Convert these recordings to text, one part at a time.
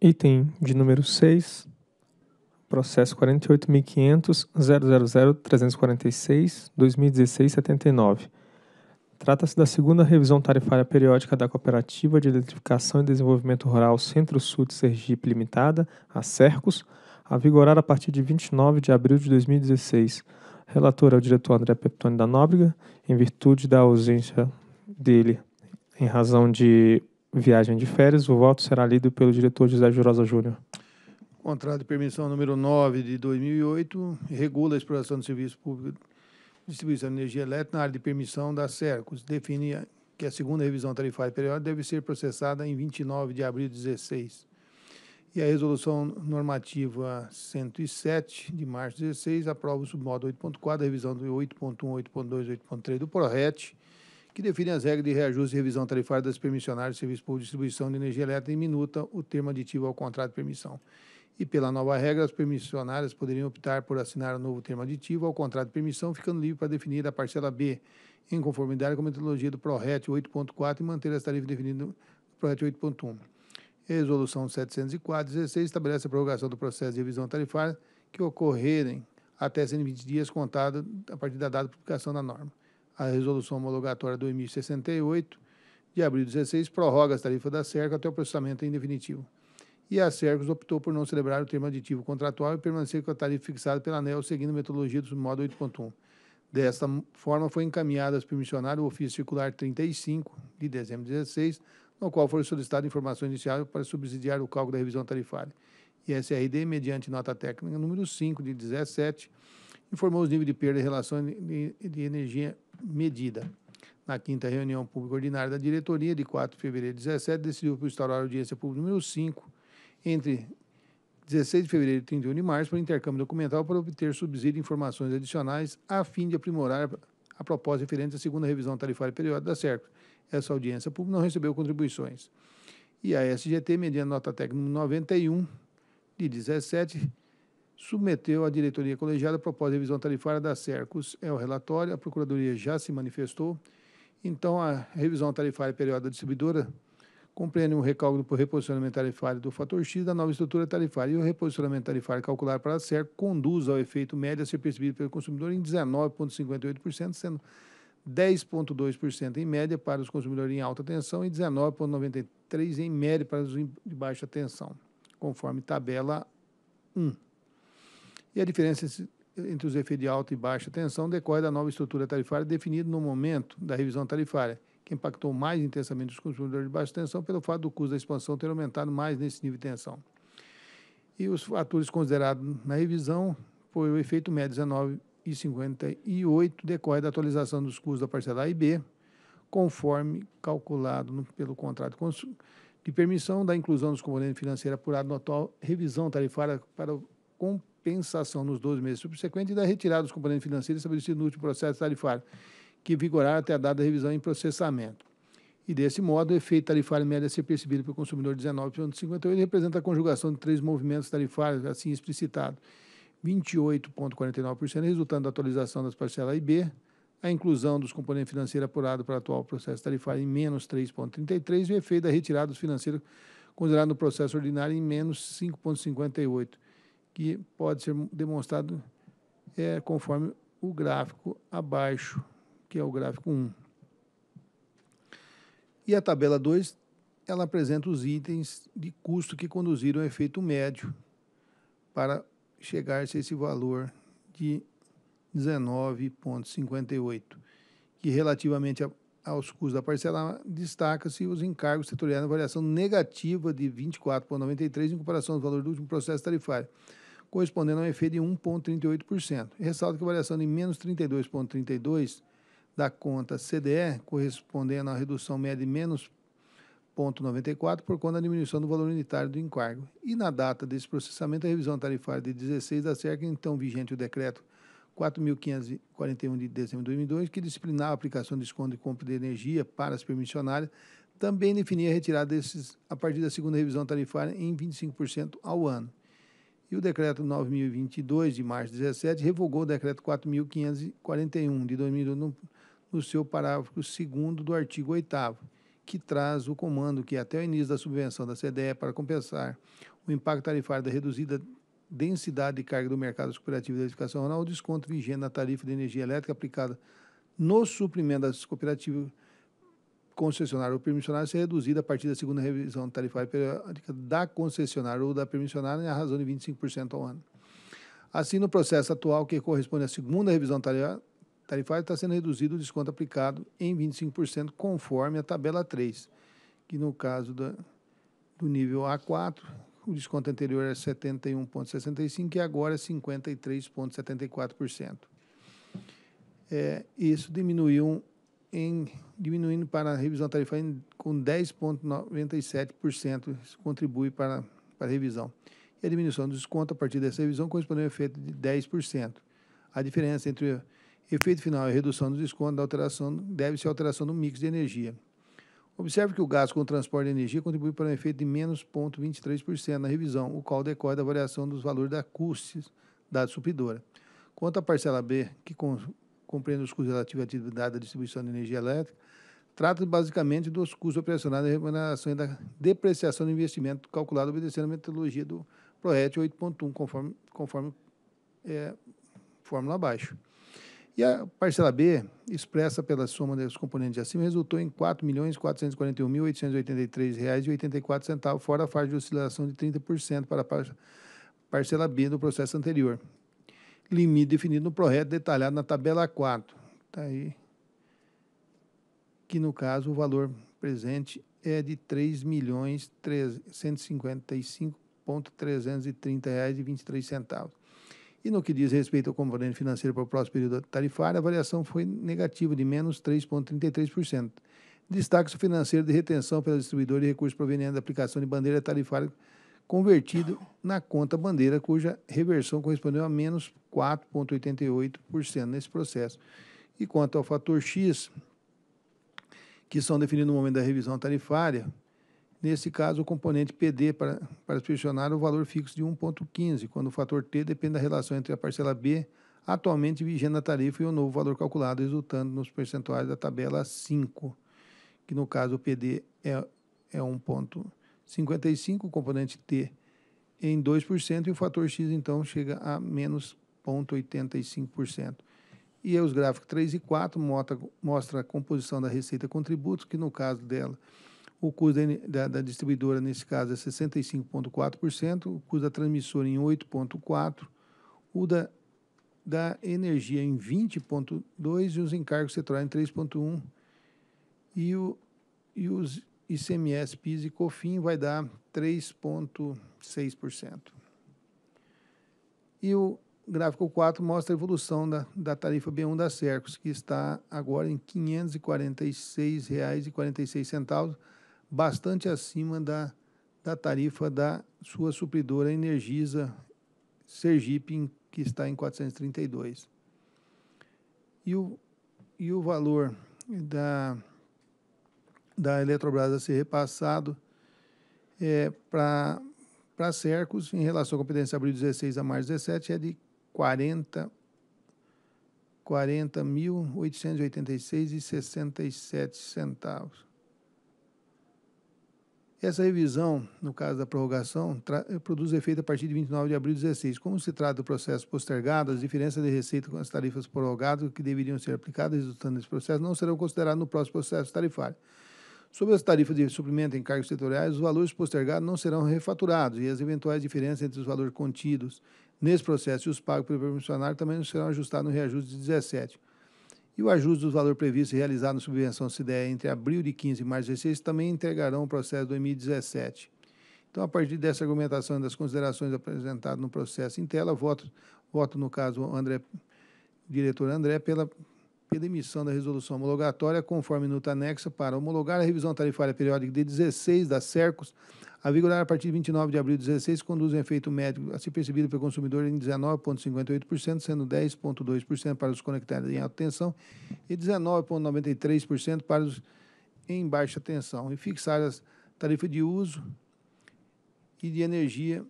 Item de número 6, processo 48.500.000.346.2016.79. Trata-se da segunda revisão tarifária periódica da Cooperativa de Eletrificação e Desenvolvimento Rural Centro-Sul de Sergipe Limitada, a CERCOS, a vigorar a partir de 29 de abril de 2016. Relator é o diretor André Peptoni da Nóbrega, em virtude da ausência dele em razão de viagem de férias, o voto será lido pelo diretor José Jurosa Júnior. Contrato de permissão número 9 de 2008 regula a exploração de serviço público de distribuição de energia elétrica na área de permissão da SERCOS. Define que a segunda revisão tarifária periódica deve ser processada em 29 de abril de 2016. E a resolução normativa 107 de março de 16 aprova o submodo 8.4 da revisão do 8.1, 8.2, 8.3 do PRORET, que define as regras de reajuste e revisão tarifária das permissionárias de serviço público de distribuição de energia elétrica e minuta o termo aditivo ao contrato de permissão. E pela nova regra, as permissionárias poderiam optar por assinar o um novo termo aditivo ao contrato de permissão, ficando livre para definir a parcela B, em conformidade com a metodologia do PRORET 8.4 e manter as tarifas definidas no PRORET 8.1. Resolução 704, 16 estabelece a prorrogação do processo de revisão tarifária que ocorrerem até 120 dias contados a partir da data de publicação da norma a Resolução Homologatória 2068, de abril de 16, prorroga as tarifas da SERCO até o processamento em definitivo. E a SERCOS optou por não celebrar o termo aditivo contratual e permanecer com a tarifa fixada pela ANEL, seguindo a metodologia do modo 8.1. Desta forma, foi encaminhado às permissionárias o ofício circular 35, de dezembro de 16, no qual foram solicitadas informações iniciais para subsidiar o cálculo da revisão tarifária. E a SRD, mediante nota técnica número 5, de 17, informou os níveis de perda em relação de energia medida. Na quinta reunião pública ordinária da diretoria, de 4 de fevereiro de 17, decidiu instaurar a audiência pública número 5, entre 16 de fevereiro e 31 de março, para intercâmbio documental para obter subsídio e informações adicionais, a fim de aprimorar a proposta referente à segunda revisão tarifária periódica da SERCO. Essa audiência pública não recebeu contribuições. E a SGT, mediante nota técnica 91, de 17, submeteu à diretoria colegiada a proposta de revisão tarifária da Cercos. É o relatório, a Procuradoria já se manifestou. Então, a revisão tarifária periódica da distribuidora compreende um recálculo por reposicionamento tarifário do fator X da nova estrutura tarifária. E o reposicionamento tarifário calculado para a Cerco conduz ao efeito médio a ser percebido pelo consumidor em 19,58%, sendo 10,2% em média para os consumidores em alta tensão e 19,93% em média para os de baixa tensão, conforme tabela 1. E a diferença entre os efeitos de alta e baixa tensão decorre da nova estrutura tarifária definida no momento da revisão tarifária, que impactou mais intensamente os consumidores de baixa tensão pelo fato do custo da expansão ter aumentado mais nesse nível de tensão. E os fatores considerados na revisão foi o efeito médio 19,58 decorre da atualização dos custos da parcela A e B, conforme calculado no, pelo contrato de permissão da inclusão dos componentes financeiros apurados na atual revisão tarifária para o compensação nos 12 meses subsequentes e da retirada dos componentes financeiros estabelecidos no último processo tarifário, que vigorar até a data da revisão em processamento. E desse modo, o efeito tarifário médio a ser percebido pelo consumidor 19,58 representa a conjugação de três movimentos tarifários assim explicitados. 28,49%, resultando da atualização das parcelas A e B, a inclusão dos componentes financeiros apurados para o atual processo tarifário em menos 3,33% e o efeito da retirada dos financeiros considerado no processo ordinário em menos 5,58% que pode ser demonstrado é, conforme o gráfico abaixo, que é o gráfico 1. E a tabela 2, ela apresenta os itens de custo que conduziram ao efeito médio para chegar-se a esse valor de 19,58, que relativamente a, aos custos da parcela destaca-se os encargos setoriais na variação negativa de 24,93 em comparação ao valor do último processo tarifário correspondendo a um efeito de 1,38%. Ressalta que a variação de menos 32,32% da conta CDE, correspondendo à redução média de menos 0,94 por conta da diminuição do valor unitário do encargo. E na data desse processamento, a revisão tarifária de 16 da SERC, então vigente o decreto 4.541 de dezembro de 2002, que disciplinava a aplicação de desconto de compra de energia para as permissionárias, também definia a retirada desses a partir da segunda revisão tarifária em 25% ao ano. E o decreto 9.022, de março de 17, revogou o decreto 4.541, de 2002, no, no seu parágrafo 2 do artigo 8 que traz o comando que até o início da subvenção da CDE para compensar o impacto tarifário da reduzida densidade de carga do mercado cooperativo de edificação rural, o desconto vigente na tarifa de energia elétrica aplicada no suprimento das cooperativas concessionária ou permissionária ser reduzida a partir da segunda revisão tarifária periódica da concessionária ou da permissionária em razão de 25% ao ano. Assim, no processo atual, que corresponde à segunda revisão tarifária, está sendo reduzido o desconto aplicado em 25%, conforme a tabela 3, que no caso da, do nível A4, o desconto anterior era 71,65% e agora é 53,74%. É, isso diminuiu em, diminuindo para a revisão tarifária com 10,97%, contribui para, para a revisão. E a diminuição do desconto a partir dessa revisão corresponde a um efeito de 10%. A diferença entre o efeito final e a redução do desconto da alteração deve ser a alteração no mix de energia. Observe que o gasto com o transporte de energia contribui para um efeito de menos 0,23% na revisão, o qual decorre da variação dos valores da CUSTES da supridora. Quanto à parcela B, que compreende os custos relativos à atividade da distribuição de energia elétrica, trata basicamente dos custos operacionais da remuneração e da depreciação do investimento calculado obedecendo a metodologia do PROET 8.1, conforme, conforme é, fórmula abaixo. E a parcela B, expressa pela soma dos componentes acima, resultou em R$ 4.441.883,84, fora a faixa de oscilação de 30% para a parcela B do processo anterior. Limite definido no projeto detalhado na tabela 4. Está aí. Que no caso o valor presente é de R$ 3.155.330,23 e no que diz respeito ao componente financeiro para o próximo período tarifário, a variação foi negativa, de menos 3,33%. Destaque-se o financeiro de retenção pela distribuidora de recursos provenientes da aplicação de bandeira tarifária convertido na conta bandeira, cuja reversão correspondeu a menos 4,88% nesse processo. E quanto ao fator X, que são definidos no momento da revisão tarifária, Nesse caso, o componente PD para, para pressionar o valor fixo de 1,15, quando o fator T depende da relação entre a parcela B, atualmente vigente na tarifa, e o novo valor calculado, resultando nos percentuais da tabela 5, que no caso o PD é, é 1,55, o componente T em 2%, e o fator X, então, chega a menos 0,85%. E os gráficos 3 e 4 mostra, a composição da receita com tributos, que no caso dela o custo da, da, da distribuidora, nesse caso, é 65,4%, o custo da transmissora em 8,4%, o da, da energia em 20,2% e os encargos setoriais em 3,1%. E, o, e os ICMS, PIS e COFIN vai dar 3,6%. E o gráfico 4 mostra a evolução da, da tarifa B1 da Cercos, que está agora em R$ 546,46 bastante acima da, da tarifa da sua supridora Energisa Sergipe, que está em 432. E o, e o valor da, da Eletrobras a ser repassado é, para Cercos, em relação à competência abril 16 a março 17, é de 40 40.886,67 centavos. Essa revisão, no caso da prorrogação, produz efeito a partir de 29 de abril de 2016. Como se trata do processo postergado, as diferenças de receita com as tarifas prorrogadas que deveriam ser aplicadas resultando desse processo não serão consideradas no próximo processo tarifário. Sobre as tarifas de suprimento em cargos setoriais, os valores postergados não serão refaturados e as eventuais diferenças entre os valores contidos nesse processo e os pagos pelo permissionário também não serão ajustados no reajuste de 17. E o ajuste dos valores previstos e realizado na subvenção CIDEA entre abril de 15 e março de 16 também entregarão o processo de 2017. Então, a partir dessa argumentação e das considerações apresentadas no processo em tela, voto, voto no caso, André, diretor André, pela, pela emissão da resolução homologatória, conforme nota anexa, para homologar a revisão tarifária periódica de 16 da CERCOS a vigorar a partir de 29 de abril de 2016, conduz um efeito médio a ser percebido pelo consumidor em 19,58%, sendo 10,2% para os conectados em alta tensão e 19,93% para os em baixa tensão, e fixar as tarifas de uso e de energia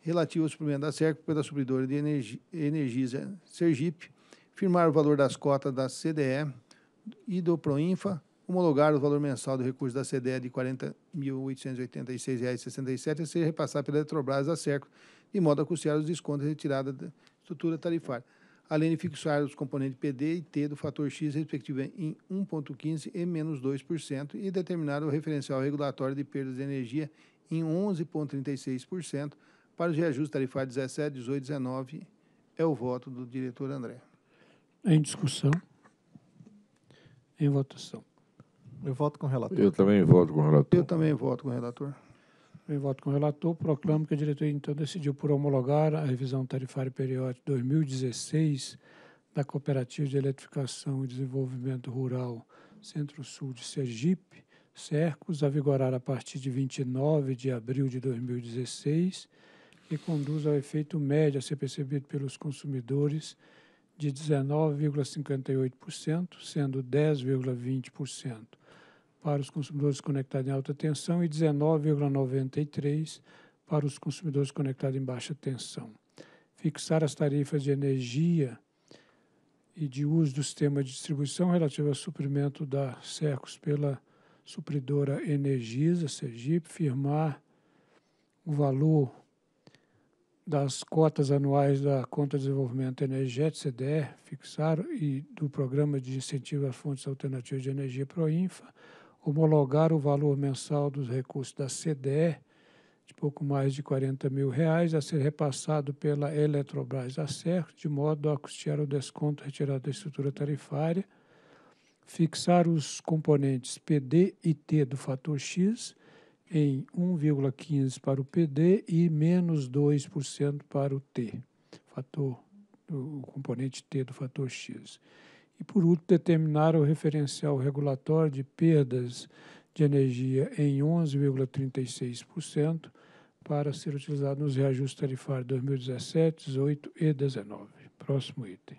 relativa ao suprimento da SERC pela supridora de energia, Energisa Sergipe, firmar o valor das cotas da CDE e do Proinfa, homologar o valor mensal do recurso da CDE de R$ 40.886,67 a ser repassado pela Eletrobras a Cerco, de modo a custear os descontos retirados da estrutura tarifária, além de fixar os componentes PD e T do fator X, respectivamente, em 1,15% e menos 2%, e determinar o referencial regulatório de perdas de energia em 11,36% para os reajustes tarifários 17, 18 e 19. É o voto do diretor André. Em discussão. Em votação. Eu voto com o relator. Eu também voto com o relator. Eu também voto com o relator. Em voto com o relator, proclamo que a diretoria então decidiu por homologar a revisão tarifária periódica 2016 da Cooperativa de Eletrificação e Desenvolvimento Rural Centro-Sul de Sergipe, Cercos, a vigorar a partir de 29 de abril de 2016 e conduz ao efeito médio a ser percebido pelos consumidores de 19,58%, sendo 10,20% para os consumidores conectados em alta tensão e 19,93% para os consumidores conectados em baixa tensão. Fixar as tarifas de energia e de uso do sistema de distribuição relativo ao suprimento da Cercos pela supridora Energisa Sergipe, firmar o valor das cotas anuais da Conta de Desenvolvimento Energético, CDE, fixar, e do Programa de Incentivo às Fontes Alternativas de Energia Proinfa, homologar o valor mensal dos recursos da CDE, de pouco mais de 40 mil reais, a ser repassado pela Eletrobras a CERC, de modo a custear o desconto retirado da estrutura tarifária, fixar os componentes PD e T do fator X em 1,15% para o PD e menos 2% para o T, fator, o componente T do fator X. E, por último, determinar o referencial regulatório de perdas de energia em 11,36% para ser utilizado nos reajustes tarifários 2017, 18 e 19. Próximo item.